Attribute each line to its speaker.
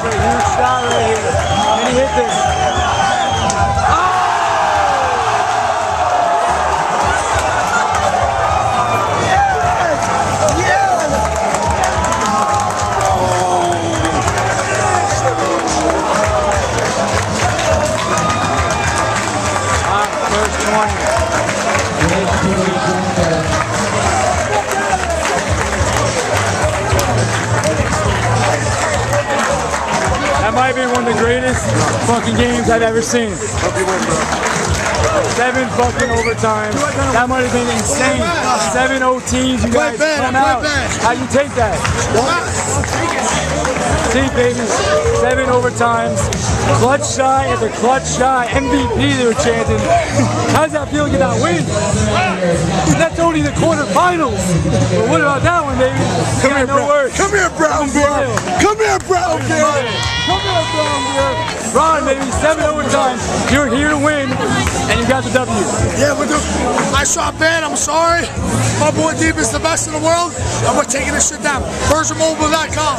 Speaker 1: shot right here. And he hit this. All right, first 20. That might be one of the greatest fucking games I've ever seen. Seven fucking overtimes. That might have been insane. Seven OTs. You guys come out. How you take that? See, baby. Seven overtimes. Clutch shot at the clutch shot. MVP they were chanting. How does that feel to get that win? That's only the quarterfinals. But what about that one, baby?
Speaker 2: Come here,
Speaker 1: no
Speaker 2: bro.
Speaker 1: words.
Speaker 2: Come here, Brown Bear. Come.
Speaker 1: Ron, maybe seven overtimes. You're here to win, and you got the W.
Speaker 2: Yeah, but dude, I shot bad. I'm sorry. My boy Deep is the best in the world, and we're taking this shit down. VersionMobile.com.